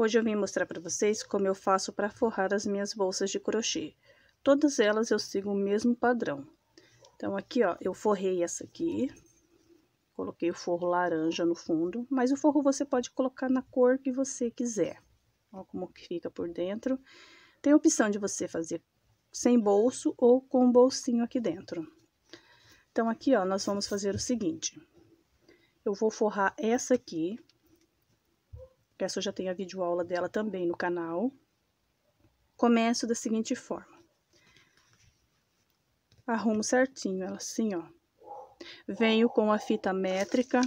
Hoje eu vim mostrar para vocês como eu faço para forrar as minhas bolsas de crochê. Todas elas eu sigo o mesmo padrão. Então, aqui, ó, eu forrei essa aqui. Coloquei o forro laranja no fundo, mas o forro você pode colocar na cor que você quiser. Ó como que fica por dentro. Tem a opção de você fazer sem bolso ou com um bolsinho aqui dentro. Então, aqui, ó, nós vamos fazer o seguinte. Eu vou forrar essa aqui. Essa eu já tenho a videoaula dela também no canal. Começo da seguinte forma. Arrumo certinho ela assim, ó. Venho com a fita métrica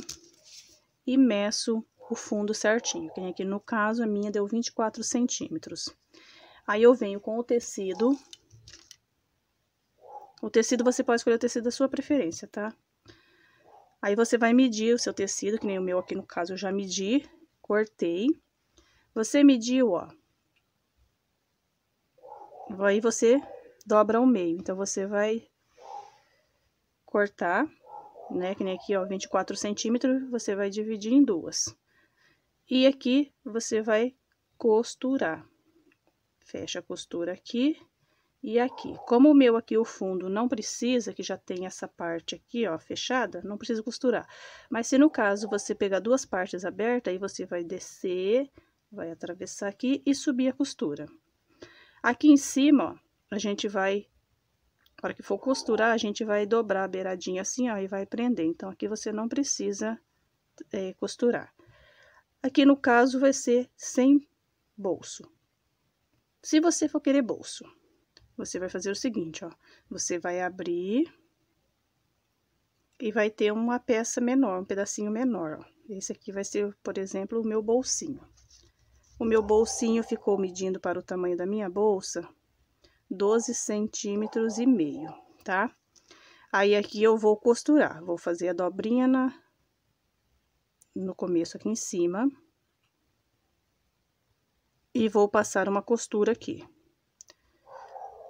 e meço o fundo certinho. Que aqui no caso, a minha deu 24 centímetros. Aí, eu venho com o tecido o tecido, você pode escolher o tecido da sua preferência, tá? Aí, você vai medir o seu tecido, que nem o meu aqui no caso eu já medi, cortei. Você mediu, ó. Aí, você dobra ao meio. Então, você vai cortar, né? Que nem aqui, ó, 24 centímetros, você vai dividir em duas. E aqui, você vai costurar. Fecha a costura aqui e aqui. Como o meu aqui, o fundo, não precisa, que já tem essa parte aqui, ó, fechada, não precisa costurar. Mas se no caso você pegar duas partes abertas, aí você vai descer, vai atravessar aqui e subir a costura. Aqui em cima, ó, a gente vai, na hora que for costurar, a gente vai dobrar a beiradinha assim, ó, e vai prender. Então, aqui você não precisa é, costurar. Aqui no caso, vai ser sem bolso. Se você for querer bolso, você vai fazer o seguinte, ó. Você vai abrir e vai ter uma peça menor, um pedacinho menor, ó. Esse aqui vai ser, por exemplo, o meu bolsinho. O meu bolsinho ficou medindo para o tamanho da minha bolsa 12 centímetros e meio, tá? Aí, aqui eu vou costurar, vou fazer a dobrinha na, no começo aqui em cima. E vou passar uma costura aqui.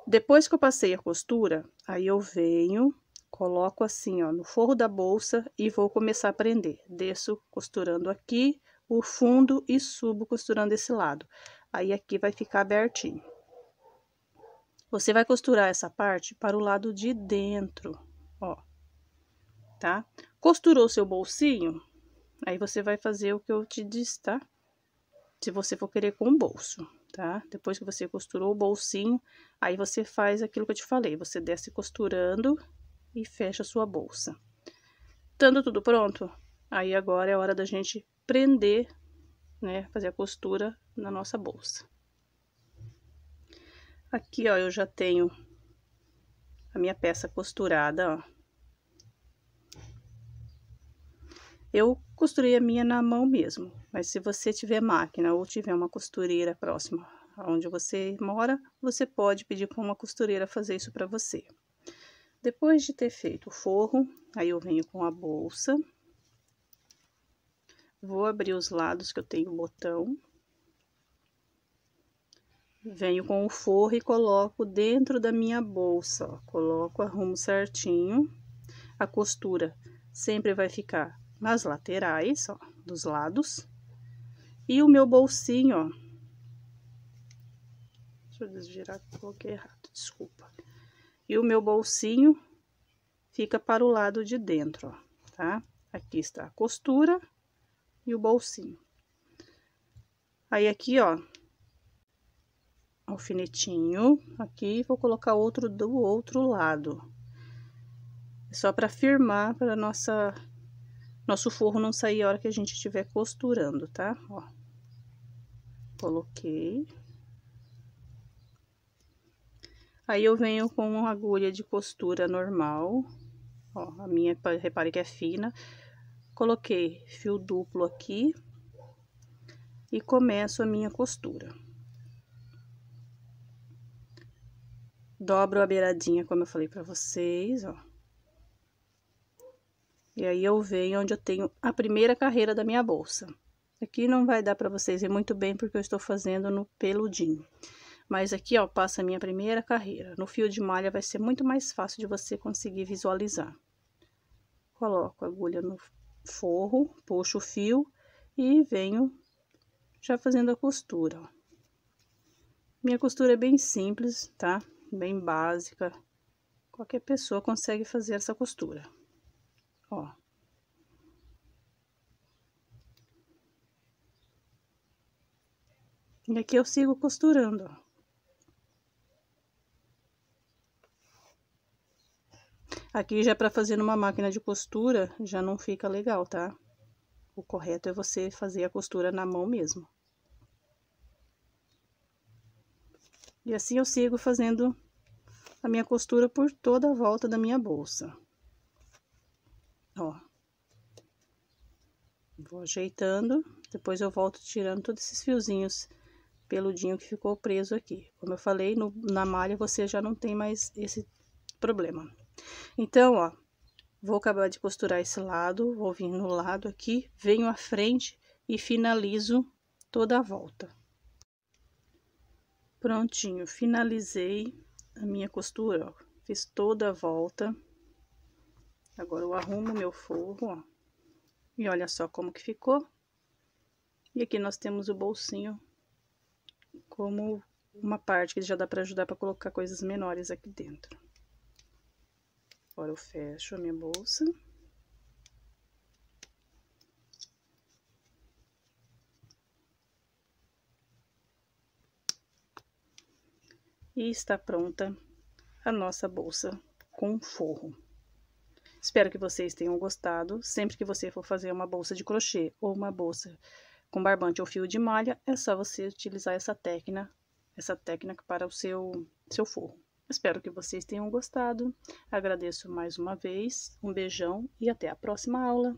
Depois que eu passei a costura, aí eu venho, coloco assim, ó, no forro da bolsa e vou começar a prender. Desço costurando aqui o fundo e subo costurando esse lado. Aí, aqui vai ficar abertinho. Você vai costurar essa parte para o lado de dentro, ó, tá? Costurou seu bolsinho, aí você vai fazer o que eu te disse, tá? Se você for querer com bolso tá? Depois que você costurou o bolsinho, aí você faz aquilo que eu te falei, você desce costurando e fecha a sua bolsa. Estando tudo pronto, aí agora é hora da gente prender, né, fazer a costura na nossa bolsa. Aqui, ó, eu já tenho a minha peça costurada, ó. Eu costurei a minha na mão mesmo, mas se você tiver máquina ou tiver uma costureira próxima onde você mora, você pode pedir para uma costureira fazer isso para você. Depois de ter feito o forro, aí eu venho com a bolsa. Vou abrir os lados que eu tenho botão. Venho com o forro e coloco dentro da minha bolsa, ó. Coloco, arrumo certinho. A costura sempre vai ficar nas laterais, ó, dos lados. E o meu bolsinho, ó. Deixa eu desvirar, coloquei errado, desculpa. E o meu bolsinho fica para o lado de dentro, ó, tá? Aqui está a costura e o bolsinho. Aí, aqui, ó, alfinetinho, aqui, vou colocar outro do outro lado. É só para firmar para nossa nosso forro não sair a hora que a gente estiver costurando, tá? Ó. Coloquei. Aí, eu venho com uma agulha de costura normal. Ó, a minha, repare que é fina. Coloquei fio duplo aqui. E começo a minha costura. Dobro a beiradinha, como eu falei pra vocês, ó. E aí, eu venho onde eu tenho a primeira carreira da minha bolsa. Aqui não vai dar para vocês ver muito bem, porque eu estou fazendo no peludinho. Mas aqui, ó, passa a minha primeira carreira. No fio de malha vai ser muito mais fácil de você conseguir visualizar. Coloco a agulha no forro, puxo o fio e venho já fazendo a costura, ó. Minha costura é bem simples, tá? Bem básica. Qualquer pessoa consegue fazer essa costura. Ó. E aqui eu sigo costurando, ó. Aqui já para fazer numa máquina de costura, já não fica legal, tá? O correto é você fazer a costura na mão mesmo. E assim eu sigo fazendo a minha costura por toda a volta da minha bolsa. Ó. Vou ajeitando, depois eu volto tirando todos esses fiozinhos peludinho que ficou preso aqui. Como eu falei, no, na malha você já não tem mais esse problema. Então, ó, vou acabar de costurar esse lado, vou vir no lado aqui, venho à frente e finalizo toda a volta. Prontinho, finalizei a minha costura, ó, fiz toda a volta. Agora eu arrumo meu forro, ó, e olha só como que ficou. E aqui nós temos o bolsinho como uma parte que já dá para ajudar para colocar coisas menores aqui dentro. Agora eu fecho a minha bolsa. E está pronta a nossa bolsa com forro. Espero que vocês tenham gostado. Sempre que você for fazer uma bolsa de crochê ou uma bolsa com barbante ou fio de malha, é só você utilizar essa técnica, essa técnica para o seu, seu forro. Espero que vocês tenham gostado. Agradeço mais uma vez. Um beijão e até a próxima aula.